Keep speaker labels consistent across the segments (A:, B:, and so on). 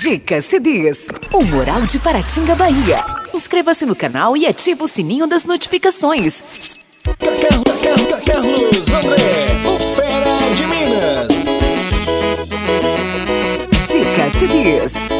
A: Dicas CDs. O Moral de Paratinga, Bahia. Inscreva-se no canal e ative o sininho das notificações.
B: Carlos André, o Fera de Minas.
A: Dicas CDs.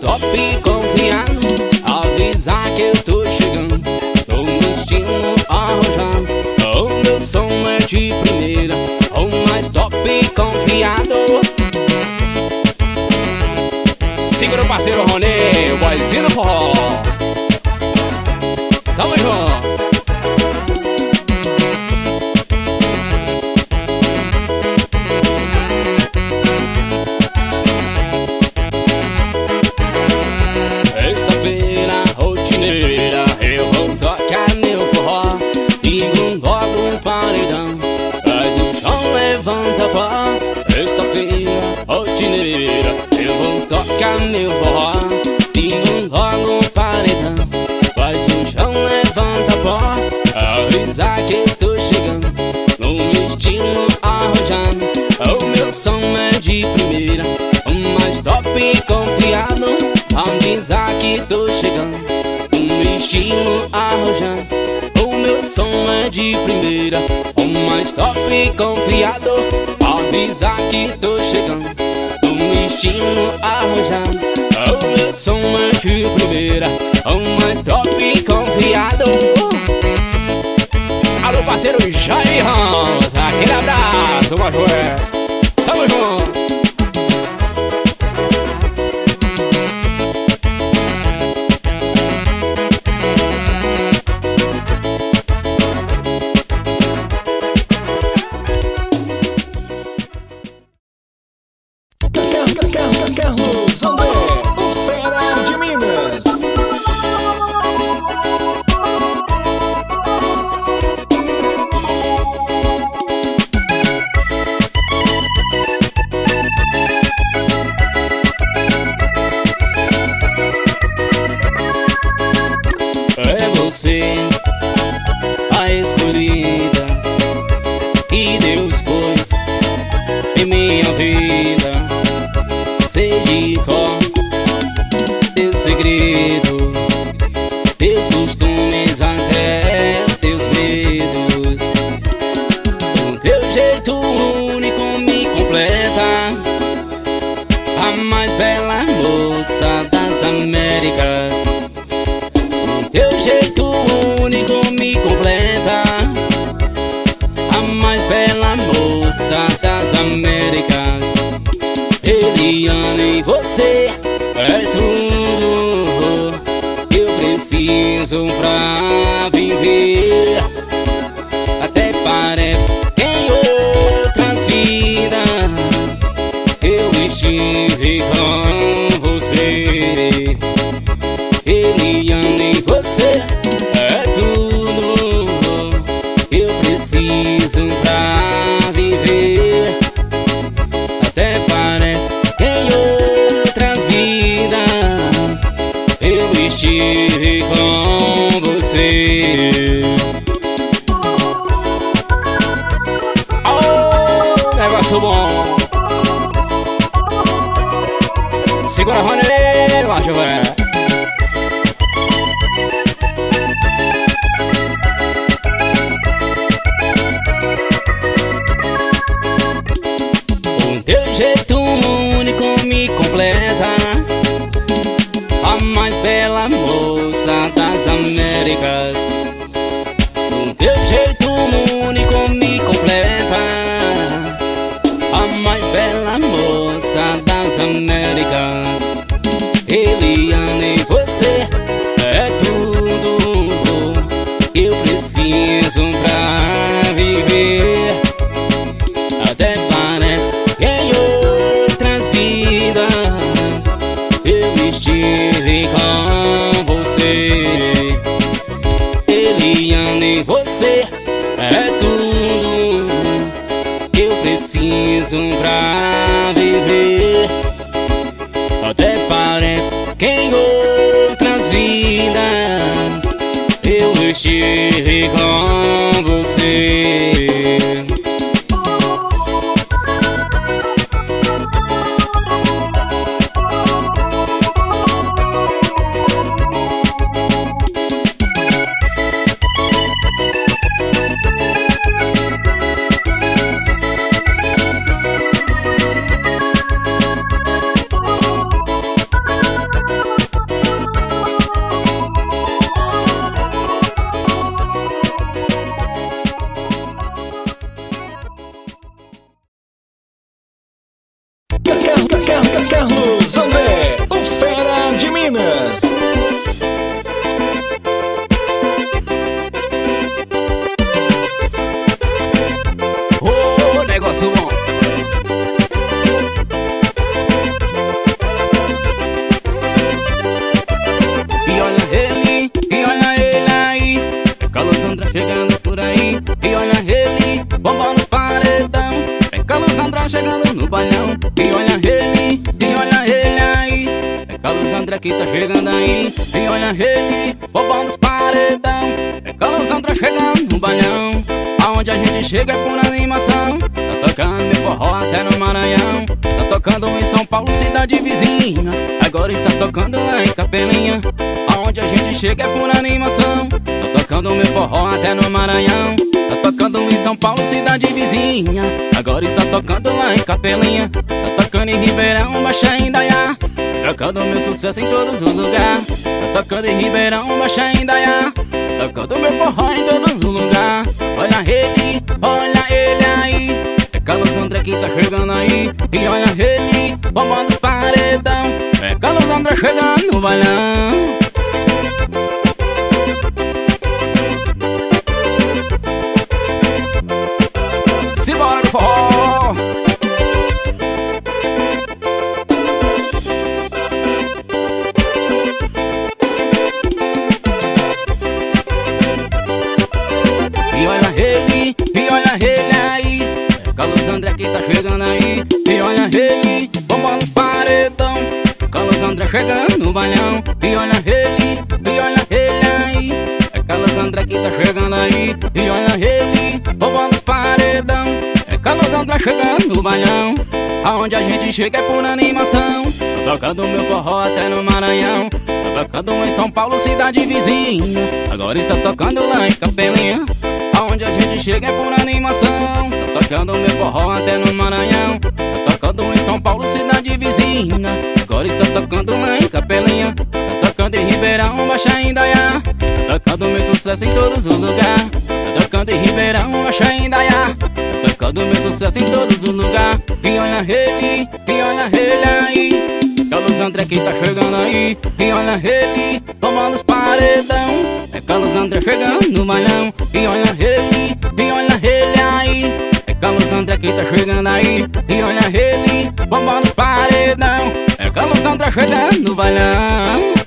B: Top confiado. Avisar que eu tô chegando no estilo arrojado. O meu som é de primeira, o mais top confiado. Segura o parceiro Ronê, o boizinho do forró. Avisar que tô chegando, no estilo arrojado. O meu som é de primeira, o mais top confiado. Avisar que tô chegando No estilo arrojado O meu som é de primeira O mais top confiado Avisar que tô chegando No estilo arrojado O meu som é de primeira O mais top confiado Alô parceiro Jair Ramos Aquele abraço, Majué Tamo junto. Carlos André, estive com você. Eliana em você é tudo que eu preciso pra viver. Até parece que em outras vidas eu estive com você. Oh, negócio bom. Con Juan Leo, estive com você. Eliane, você é tudo que eu preciso pra viver. Até parece que em outras vidas eu estive com você. Que tá chegando aí. E olha ele, bomba nos paredão. É Carlos André chegando no balhão. Aonde a gente chega é por animação. Tá tocando meu forró até no Maranhão. Tá tocando em São Paulo, cidade vizinha. Agora está tocando lá em Capelinha. Aonde a gente chega é por animação. Tá tocando meu forró até no Maranhão. Tá tocando em São Paulo, cidade vizinha. Agora está tocando lá em Capelinha. Tocando em Ribeirão, Baixa Indaiá. Tocando meu sucesso em todos os lugares. Tocando em Ribeirão, Baixa Indaiá. Tocando meu forró em todos os lugares. Olha ele, olha ele aí. É Carlos André que tá chegando aí. E olha ele, bomba dos paredão. É Carlos André chegando no balão. Simbora no forró. Chegando no balhão. E olha ele, e olha ele aí. É Carlos André que tá chegando aí. E olha ele, bomba nos paredão. É Carlos André chegando no balhão. Aonde a gente chega é por animação. Tô tocando meu forró até no Maranhão. Tô tocando em São Paulo, cidade vizinha. Agora está tocando lá em Capelinha. Aonde a gente chega é por animação. Tô tocando meu forró até no Maranhão. Tô tocando em São Paulo, cidade vizinha. Agora está tocando lá em Capelinha. Tô tocando em Ribeirão, Baixa Indaiá. Tô tocando meu sucesso em todos os lugares. Tô tocando em Ribeirão, Baixa Indaiá. Tô tocando meu sucesso em todos os lugares. E olha ele, e olha ele aí. Carlos André que tá chegando aí E olha ele, tomando os paredão É Carlos André chegando no balhão E olha ele, Carlos André que tá chegando aí E olha ele, tomando os paredão. É Carlos chegando no balhão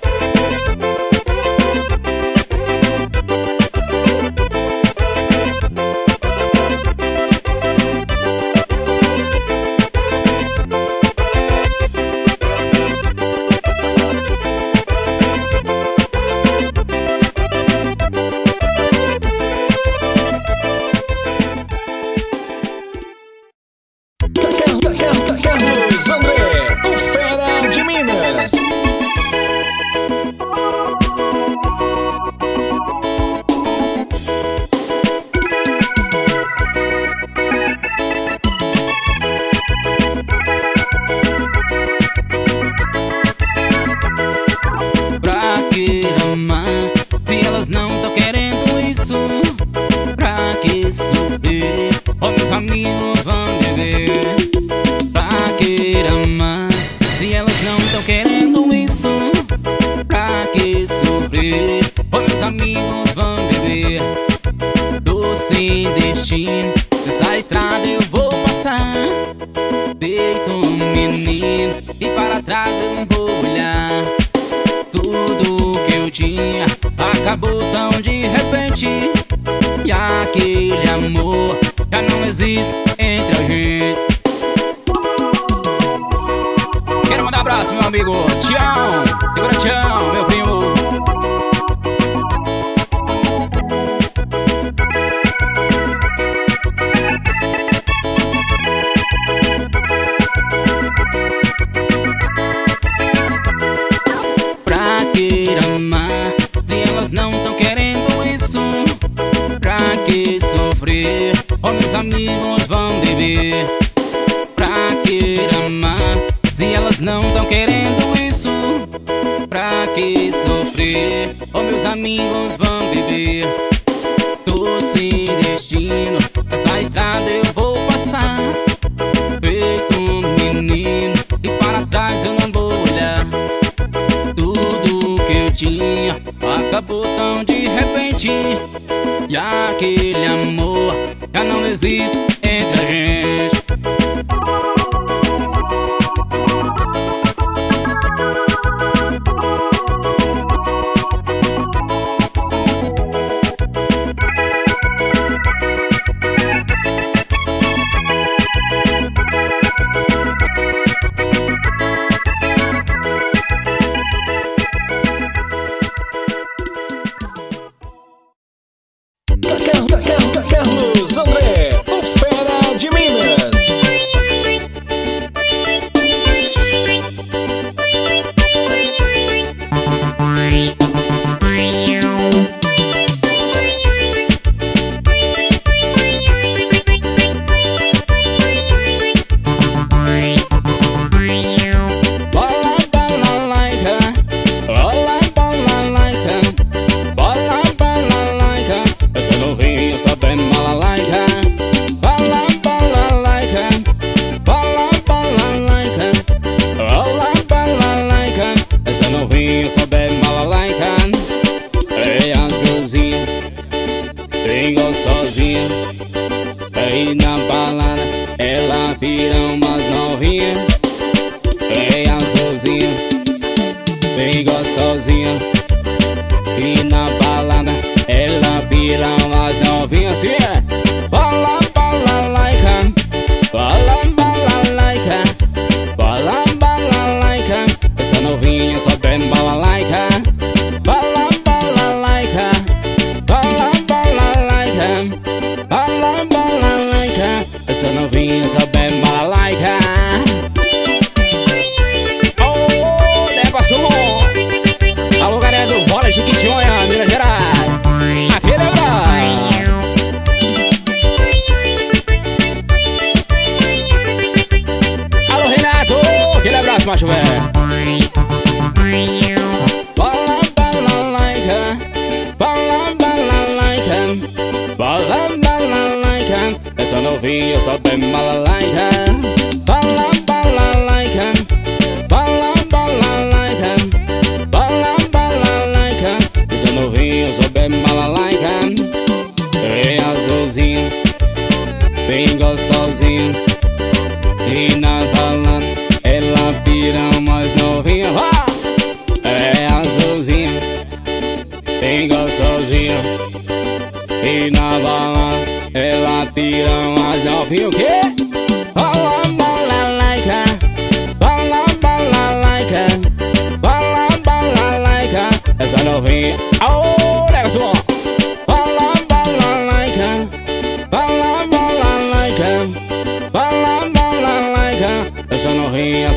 B: abraço, meu amigo. Tião Segura Tião, meu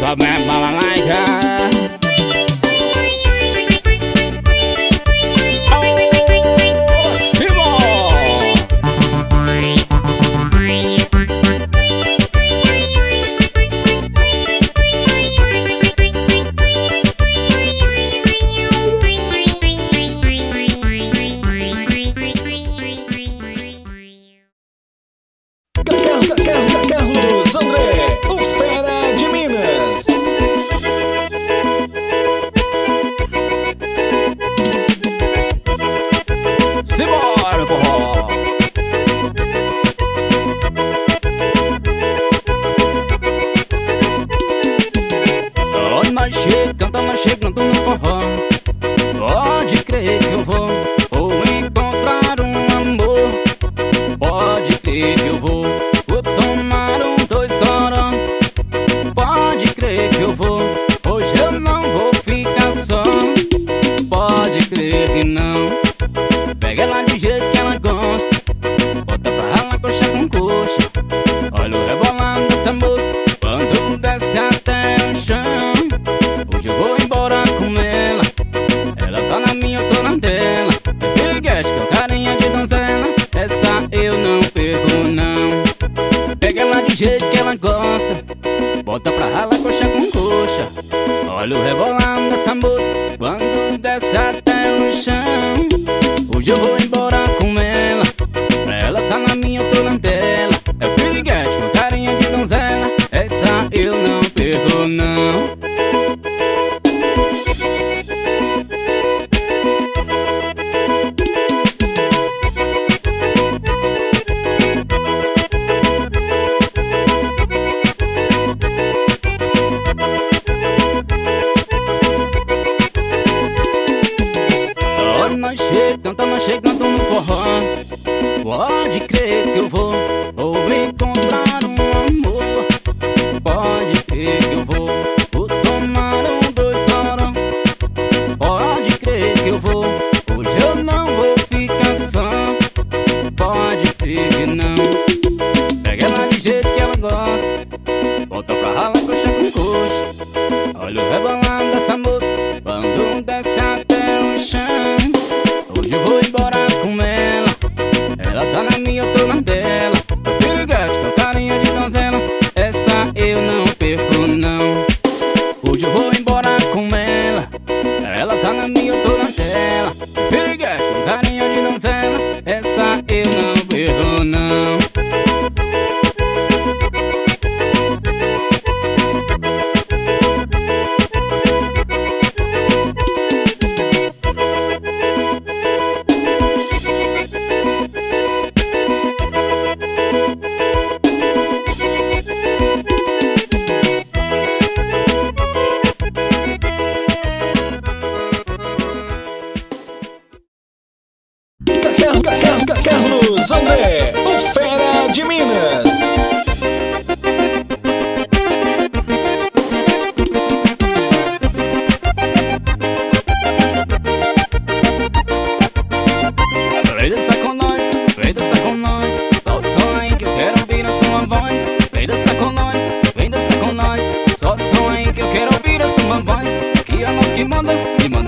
B: Sobe, né? Lá. conversamos quando desce até o chão. Hoje eu vou embora com ela. Ela tá na minha, eu tô na dela. É Piguete com carinha de donzela. Essa eu não perco, não. Pega ela de jeito que ela gosta. Bota pra rala coxa com coxa. Olha o rebolando dessa moça quando desce até Olha o rebanho.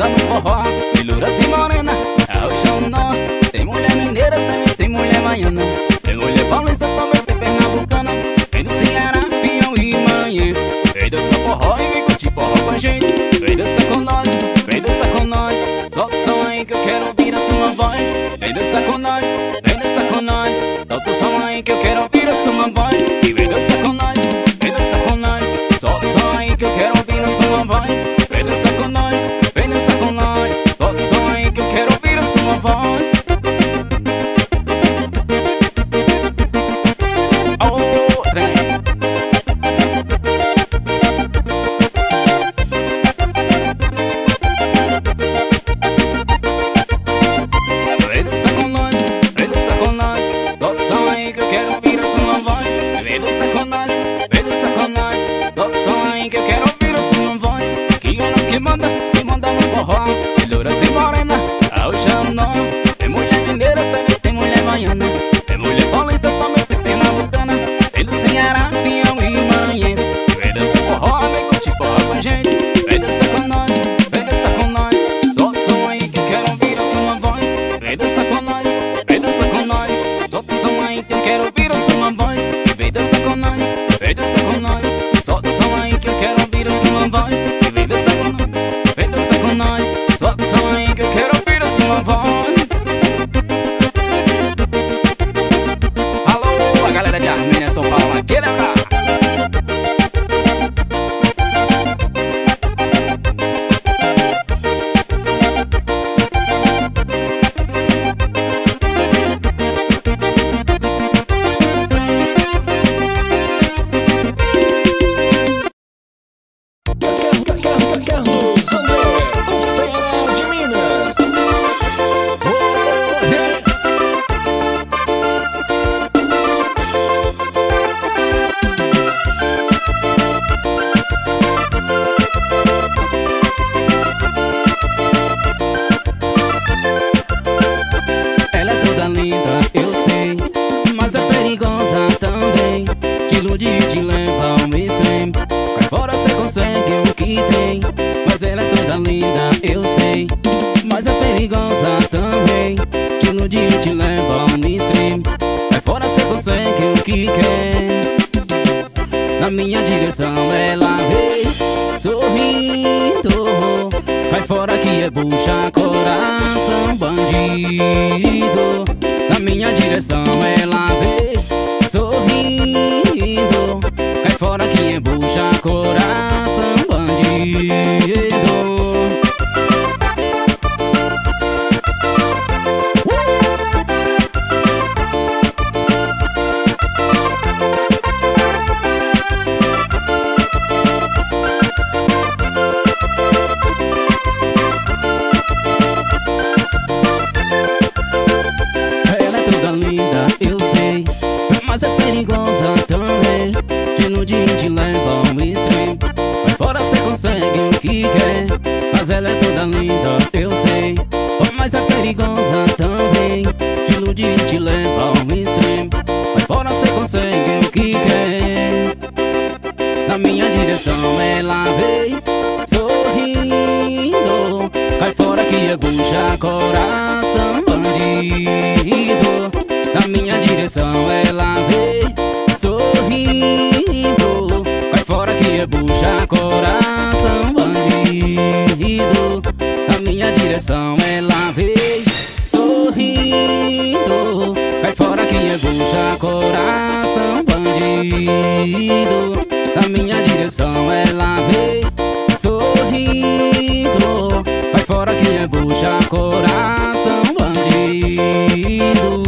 B: no forró. Tem loura, tem morena, é ao chão nó Tem mulher mineira, também tem mulher baiana. Tem mulher paulista, também tem pernambucana. Tem do Ceará, e Manhês Vem dançar forró e vem curtir forró com a gente. Vem dançar com nós, vem dançar com nós. Solta o som aí que eu quero ouvir a sua voz. Vem dançar com nós, vem dançar com nós. Solta o som aí que eu quero ouvir a sua voz. E vem dançar com nós. Quer Na minha direção ela vem Sorrindo. Vai fora que é bucha, coração bandido. Na minha direção ela vê sorrindo. Cai fora que é bucha, coração bandido bucha, coração bandido Na minha direção ela veio sorrindo. Vai fora que é bucha, coração bandido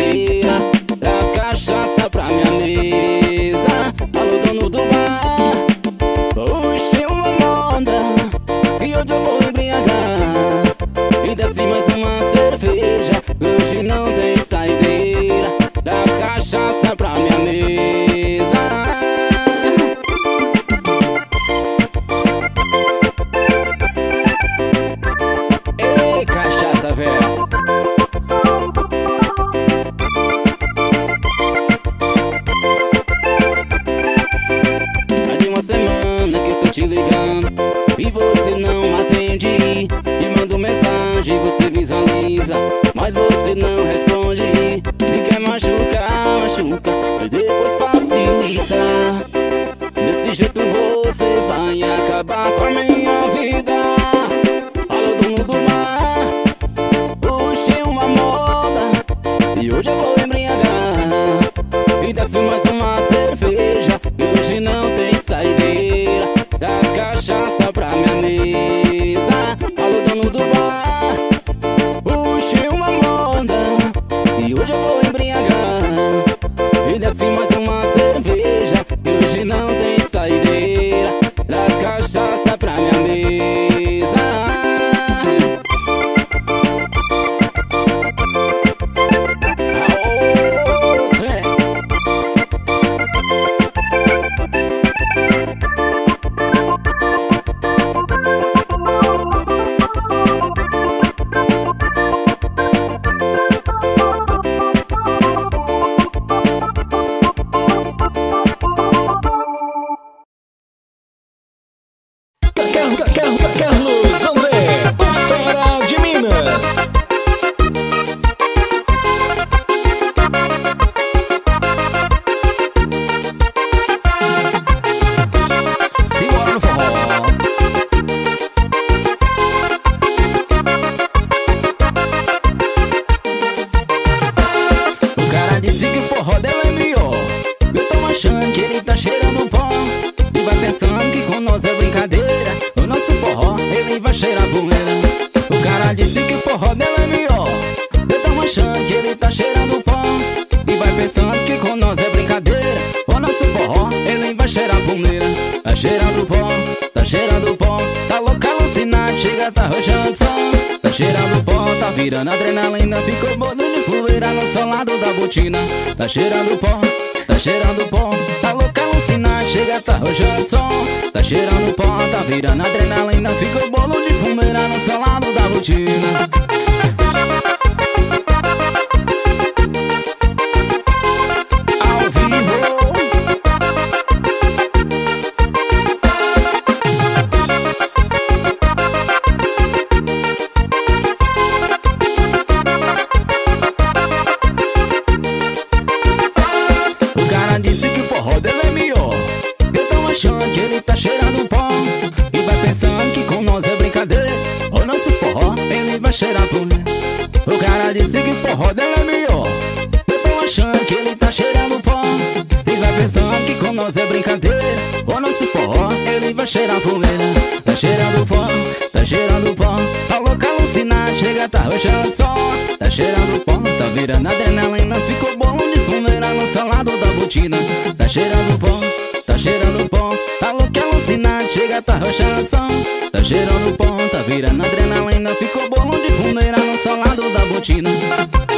B: fuck with me. Virando adrenalina Ficou bolo de poeira no solado da botina. Tá cheirando pó, tá cheirando pó Tá louca, alucinado, chega, tá roxando som. Tá cheirando pó, tá virando adrenalina Ficou bolo de poeira no solado da botina que forró dela é melhor. Eu tô achando que ele tá cheirando pó. E vai pensando que com nós é brincadeira. O nosso forró, ele vai cheirar mim Tá cheirando pó, tá cheirando pó. Tá louca alucinada, chega, tá roxando só. Tá cheirando pó, tá virando adrenalina. Ficou bom de fumeira no salado da botina. Tá cheirando pó, tá cheirando pó. Tá louca alucinada, chega, tá roxando só. Tá cheirando pó, tá virando adrenalina salado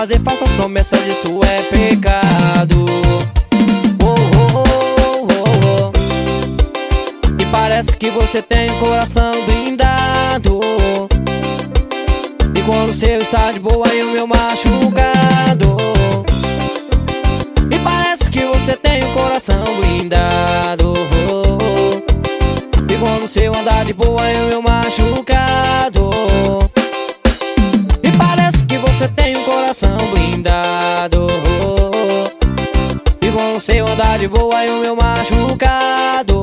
B: fazer falsas promessas, isso é pecado. Oh oh oh, oh, oh, oh, E parece que você tem um coração blindado. E quando o seu está de boa e o meu machucado. E parece que você tem um coração blindado. E quando o seu andar de boa e o meu machucado coração blindado. E com o seu andar de boa e o meu machucado.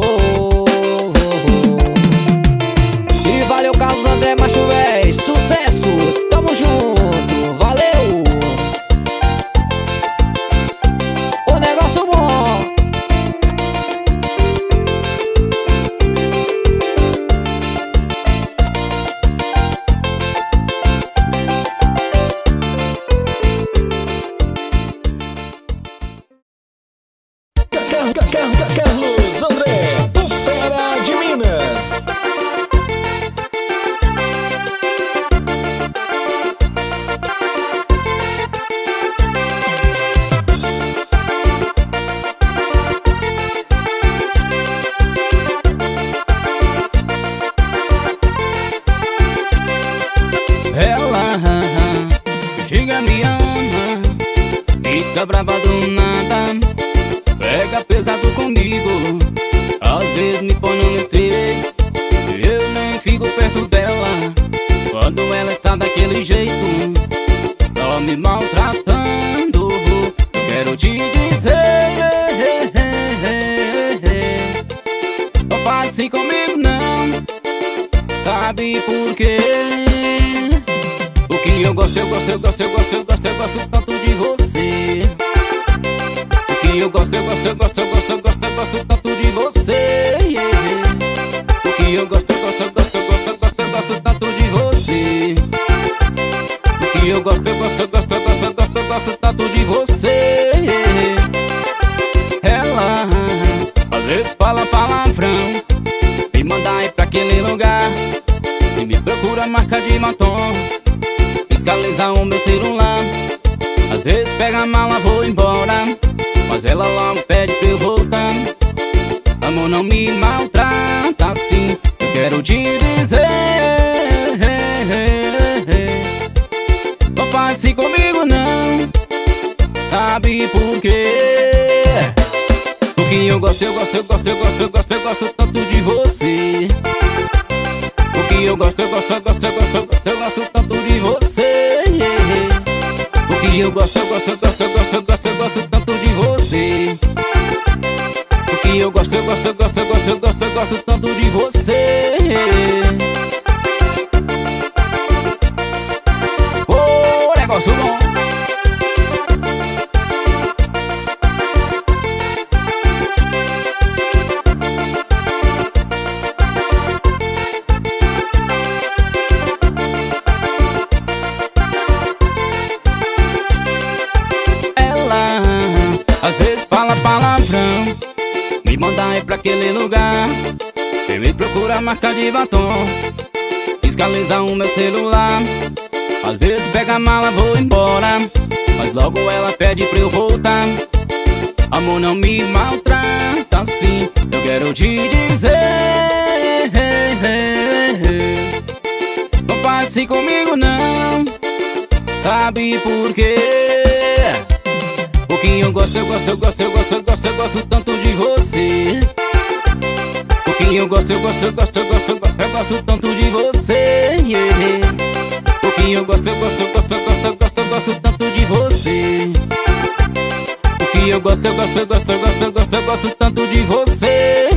B: still go Logo ela pede pra eu voltar Amor, não me maltrata assim Eu quero te dizer Não passe comigo não Sabe por quê? Porque eu gosto, eu gosto, eu gosto, eu gosto, eu gosto, eu gosto tanto de você O eu gosto, eu gosto, eu gosto, eu gosto, eu gosto, eu gosto tanto de você O eu gosto, eu gosto, eu gosto, eu gosto, eu gosto eu gosto tanto de você. O que eu gosto, eu gosto, eu gosto, eu gosto, eu gosto, eu gosto tanto de você.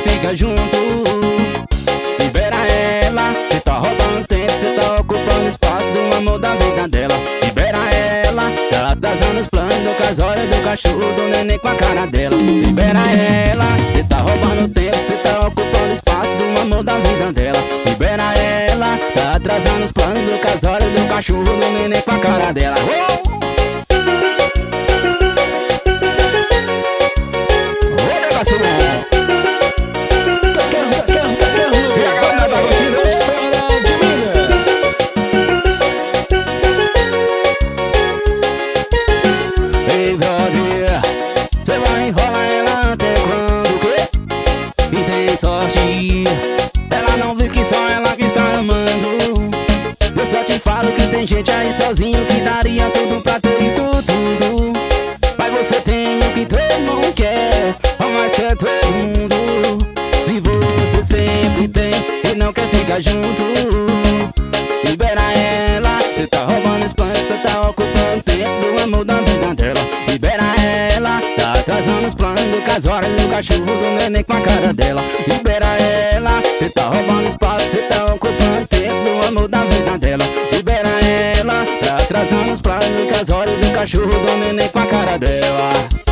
B: pica, junto. Libera ela, cê tá roubando tempo Cê tá ocupando espaço do amor da vida dela. Libera ela, tá atrasando os planos Do casório, do cachorro, do neném com a cara dela. Libera ela, cê tá roubando tempo Cê tá ocupando espaço do amor da vida dela. Libera ela, tá atrasando os planos Do casório, do cachorro, do neném com a cara dela. Os olhos do cachorro do neném com a cara dela.